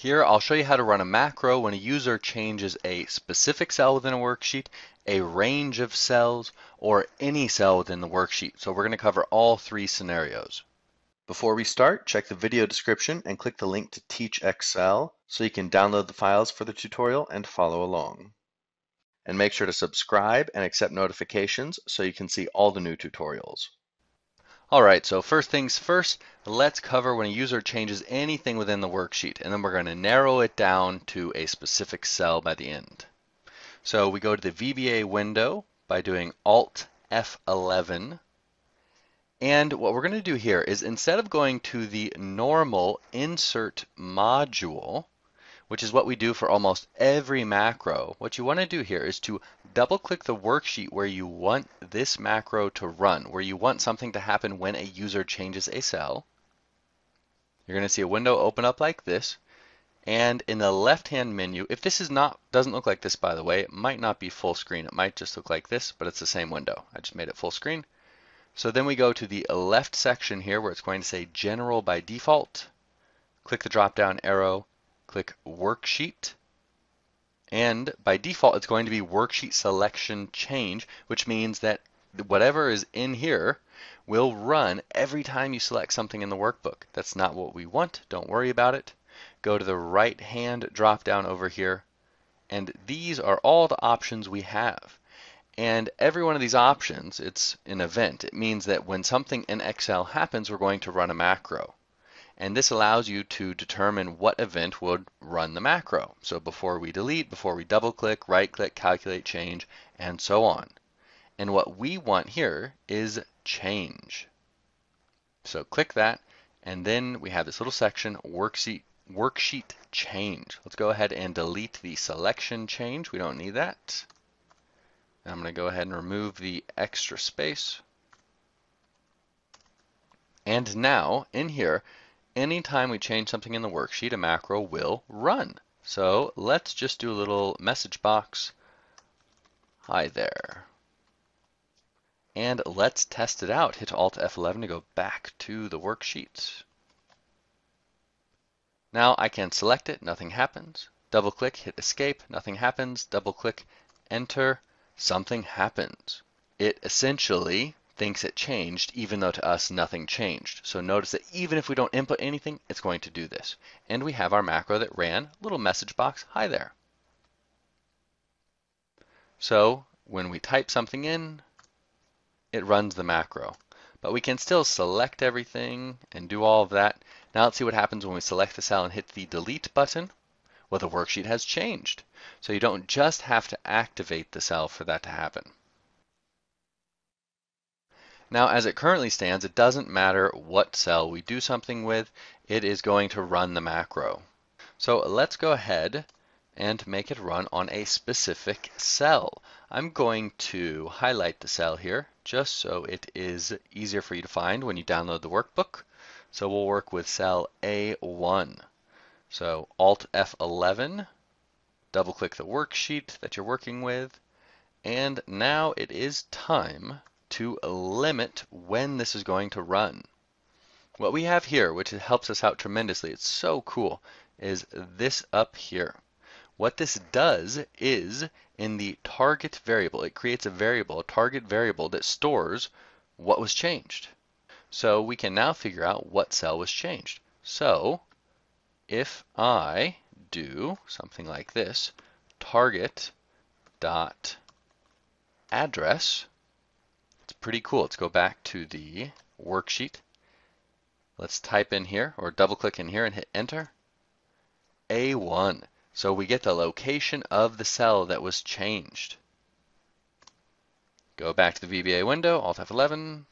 Here I'll show you how to run a macro when a user changes a specific cell within a worksheet, a range of cells, or any cell within the worksheet. So we're going to cover all three scenarios. Before we start, check the video description and click the link to Teach Excel so you can download the files for the tutorial and follow along. And make sure to subscribe and accept notifications so you can see all the new tutorials. All right, so first things first, let's cover when a user changes anything within the worksheet, and then we're going to narrow it down to a specific cell by the end. So we go to the VBA window by doing Alt F11, and what we're going to do here is instead of going to the normal insert module, which is what we do for almost every macro. What you want to do here is to double click the worksheet where you want this macro to run, where you want something to happen when a user changes a cell. You're going to see a window open up like this. And in the left-hand menu, if this is not doesn't look like this by the way, it might not be full screen. It might just look like this, but it's the same window. I just made it full screen. So then we go to the left section here where it's going to say General by default. Click the drop-down arrow click Worksheet. And by default, it's going to be Worksheet Selection Change, which means that whatever is in here will run every time you select something in the workbook. That's not what we want. Don't worry about it. Go to the right hand drop down over here. And these are all the options we have. And every one of these options, it's an event. It means that when something in Excel happens, we're going to run a macro. And this allows you to determine what event would run the macro. So before we delete, before we double click, right click, calculate, change, and so on. And what we want here is change. So click that, and then we have this little section, worksheet, worksheet change. Let's go ahead and delete the selection change. We don't need that. I'm going to go ahead and remove the extra space. And now in here, anytime we change something in the worksheet, a macro will run. So let's just do a little message box. Hi there. And let's test it out. Hit Alt F11 to go back to the worksheet. Now I can select it, nothing happens. Double click, hit escape, nothing happens. Double click, enter, something happens. It essentially thinks it changed, even though to us nothing changed. So notice that even if we don't input anything, it's going to do this. And we have our macro that ran, little message box, hi there. So when we type something in, it runs the macro. But we can still select everything and do all of that. Now let's see what happens when we select the cell and hit the delete button. Well, the worksheet has changed. So you don't just have to activate the cell for that to happen. Now, as it currently stands, it doesn't matter what cell we do something with, it is going to run the macro. So let's go ahead and make it run on a specific cell. I'm going to highlight the cell here just so it is easier for you to find when you download the workbook. So we'll work with cell A1. So Alt F11, double click the worksheet that you're working with, and now it is time to limit when this is going to run. What we have here, which helps us out tremendously, it's so cool, is this up here. What this does is in the target variable, it creates a variable, a target variable that stores what was changed. So we can now figure out what cell was changed. So if I do something like this, target dot address, pretty cool. Let's go back to the worksheet. Let's type in here or double click in here and hit enter. A1. So we get the location of the cell that was changed. Go back to the VBA window, Alt F11.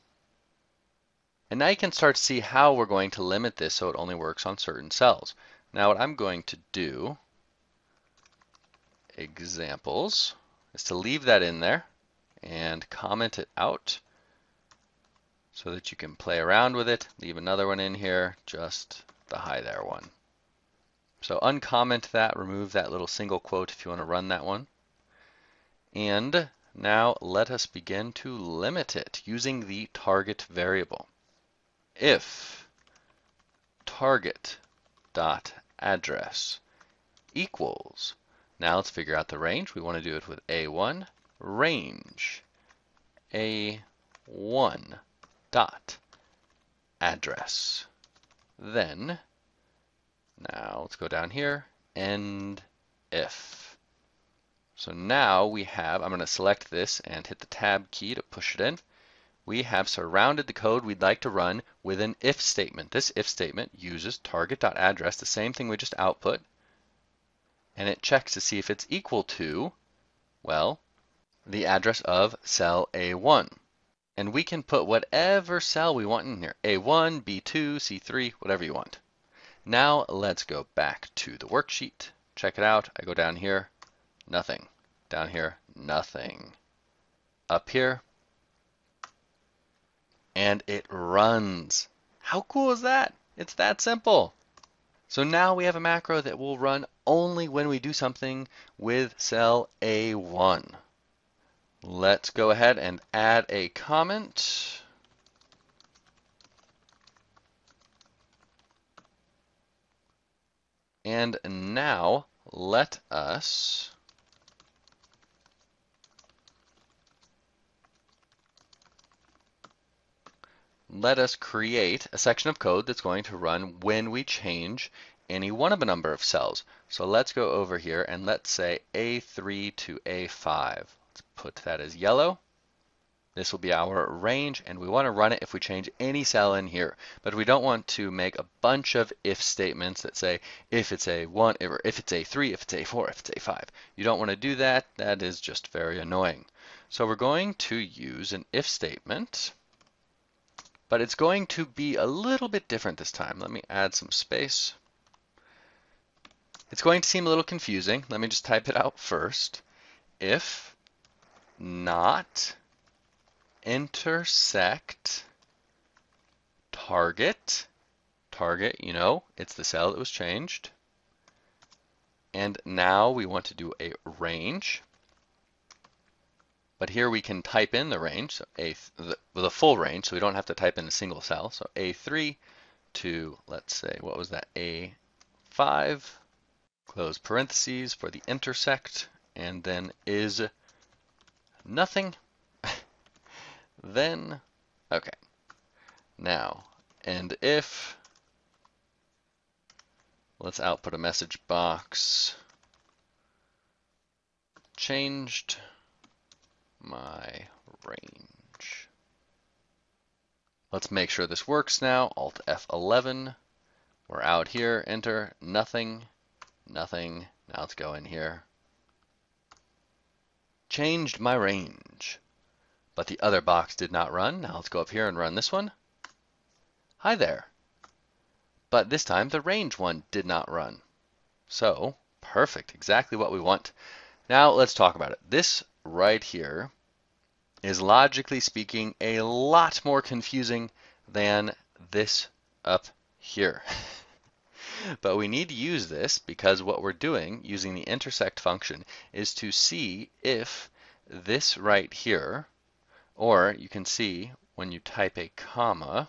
And now you can start to see how we're going to limit this so it only works on certain cells. Now what I'm going to do, examples, is to leave that in there and comment it out so that you can play around with it. Leave another one in here, just the hi there one. So uncomment that, remove that little single quote if you want to run that one. And now let us begin to limit it using the target variable. If target dot address equals. Now let's figure out the range. We want to do it with A1 range A1 dot address. Then, now let's go down here, end if. So now we have, I'm going to select this and hit the tab key to push it in. We have surrounded the code we'd like to run with an if statement. This if statement uses target.address, the same thing we just output, and it checks to see if it's equal to, well, the address of cell A1. And we can put whatever cell we want in here, A1, B2, C3, whatever you want. Now let's go back to the worksheet. Check it out. I go down here, nothing. Down here, nothing. Up here, and it runs. How cool is that? It's that simple. So now we have a macro that will run only when we do something with cell A1. Let's go ahead and add a comment. And now let us let us create a section of code that's going to run when we change any one of a number of cells. So let's go over here and let's say A3 to A5 put that as yellow. This will be our range, and we want to run it if we change any cell in here. But we don't want to make a bunch of if statements that say if it's a 1, or if it's a 3, if it's a 4, if it's a 5. You don't want to do that. That is just very annoying. So we're going to use an if statement, but it's going to be a little bit different this time. Let me add some space. It's going to seem a little confusing. Let me just type it out first. If not intersect target. Target, you know, it's the cell that was changed. And now we want to do a range. But here we can type in the range, so a the, the full range, so we don't have to type in a single cell. So A3 to, let's say, what was that, A5, close parentheses for the intersect, and then is nothing, then, okay. Now, and if, let's output a message box, changed my range. Let's make sure this works now. Alt F11. We're out here. Enter. Nothing. Nothing. Now let's go in here changed my range. But the other box did not run. Now let's go up here and run this one. Hi there. But this time the range one did not run. So, perfect, exactly what we want. Now let's talk about it. This right here is logically speaking a lot more confusing than this up here. but we need to use this because what we're doing using the intersect function is to see if this right here, or you can see when you type a comma,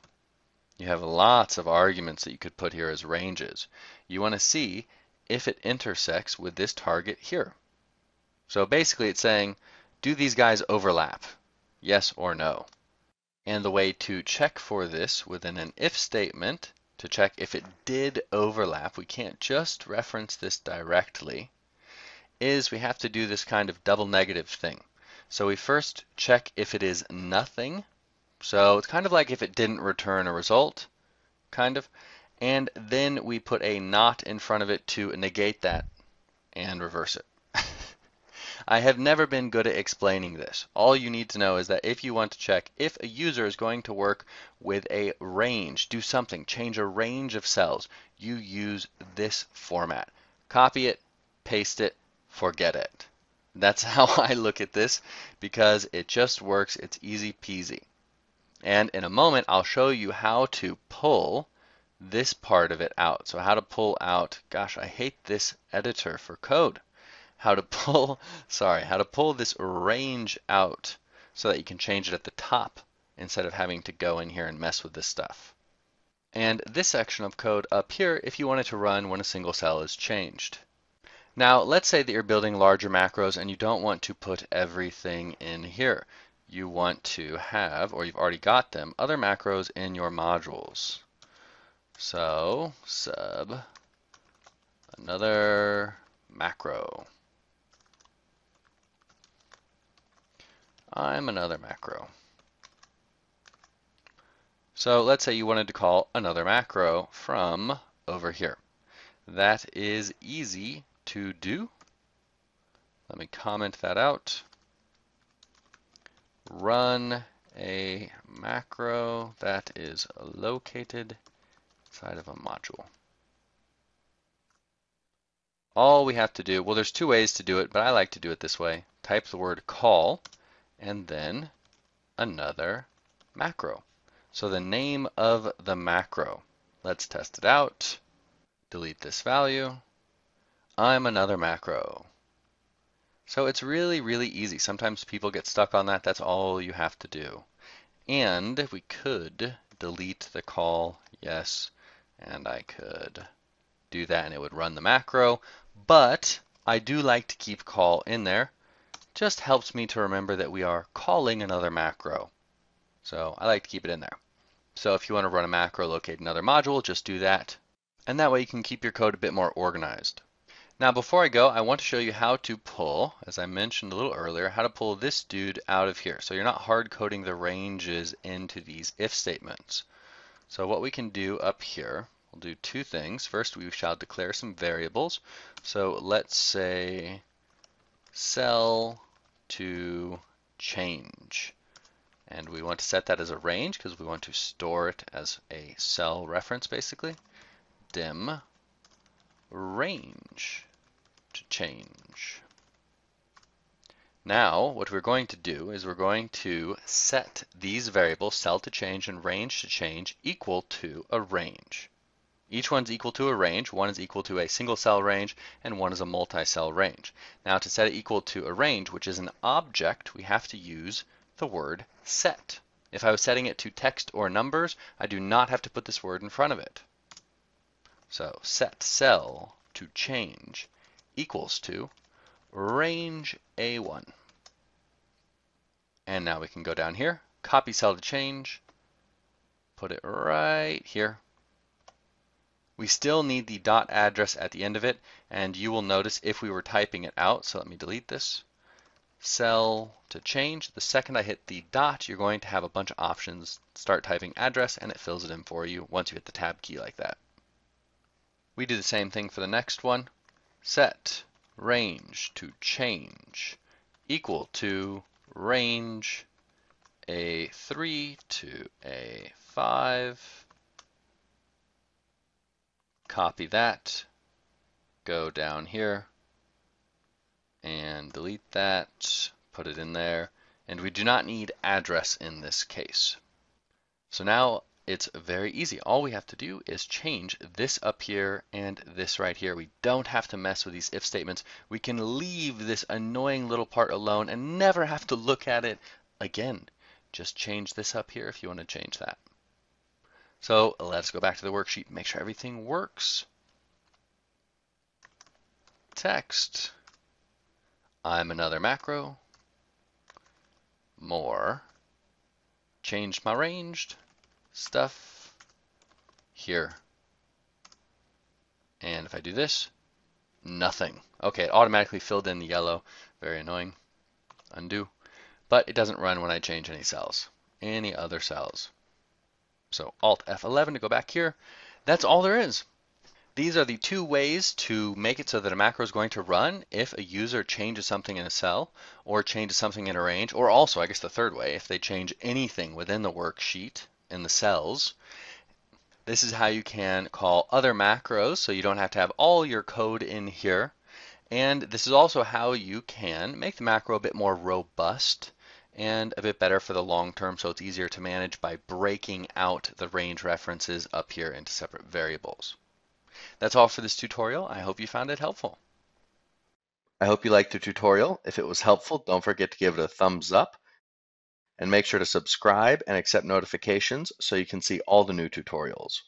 you have lots of arguments that you could put here as ranges. You want to see if it intersects with this target here. So basically it's saying, do these guys overlap? Yes or no? And the way to check for this within an if statement to check if it did overlap, we can't just reference this directly, is we have to do this kind of double negative thing. So we first check if it is nothing. So it's kind of like if it didn't return a result, kind of. And then we put a not in front of it to negate that and reverse it. I have never been good at explaining this. All you need to know is that if you want to check if a user is going to work with a range, do something, change a range of cells, you use this format. Copy it, paste it, forget it. That's how I look at this because it just works. It's easy peasy. And in a moment, I'll show you how to pull this part of it out. So how to pull out, gosh, I hate this editor for code how to pull, sorry, how to pull this range out so that you can change it at the top instead of having to go in here and mess with this stuff. and this section of code up here if you want it to run when a single cell is changed. Now, let's say that you're building larger macros and you don't want to put everything in here. You want to have, or you've already got them, other macros in your modules. So, sub, another macro. I'm another macro. So let's say you wanted to call another macro from over here. That is easy to do. Let me comment that out. Run a macro that is located inside of a module. All we have to do, well there's two ways to do it, but I like to do it this way. Type the word call and then another macro. So the name of the macro, let's test it out. Delete this value. I'm another macro. So it's really, really easy. Sometimes people get stuck on that. That's all you have to do. And we could delete the call, yes, and I could do that and it would run the macro. But I do like to keep call in there. Just helps me to remember that we are calling another macro. So I like to keep it in there. So if you want to run a macro, locate another module, just do that. And that way you can keep your code a bit more organized. Now before I go, I want to show you how to pull, as I mentioned a little earlier, how to pull this dude out of here. So you're not hard coding the ranges into these if statements. So what we can do up here, we'll do two things. First, we shall declare some variables. So let's say cell to change. And we want to set that as a range because we want to store it as a cell reference basically. Dim range to change. Now, what we're going to do is we're going to set these variables, cell to change and range to change, equal to a range. Each one's equal to a range. One is equal to a single cell range, and one is a multi-cell range. Now, to set it equal to a range, which is an object, we have to use the word set. If I was setting it to text or numbers, I do not have to put this word in front of it. So set cell to change equals to range A1. And now we can go down here, copy cell to change, put it right here. We still need the dot address at the end of it, and you will notice if we were typing it out, so let me delete this, cell to change. The second I hit the dot, you're going to have a bunch of options. Start typing address and it fills it in for you once you hit the tab key like that. We do the same thing for the next one. Set range to change equal to range A3 to A5. Copy that, go down here, and delete that, put it in there, and we do not need address in this case. So now it's very easy. All we have to do is change this up here and this right here. We don't have to mess with these if statements. We can leave this annoying little part alone and never have to look at it again. Just change this up here if you want to change that. So let's go back to the worksheet, and make sure everything works. Text. I'm another macro, more, changed my ranged stuff here. And if I do this, nothing. Okay, it automatically filled in the yellow. Very annoying. Undo. But it doesn't run when I change any cells, any other cells. So Alt F11 to go back here. That's all there is. These are the two ways to make it so that a macro is going to run if a user changes something in a cell or changes something in a range, or also, I guess the third way, if they change anything within the worksheet in the cells. This is how you can call other macros so you don't have to have all your code in here. And this is also how you can make the macro a bit more robust and a bit better for the long term so it's easier to manage by breaking out the range references up here into separate variables. That's all for this tutorial. I hope you found it helpful. I hope you liked the tutorial. If it was helpful, don't forget to give it a thumbs up and make sure to subscribe and accept notifications so you can see all the new tutorials.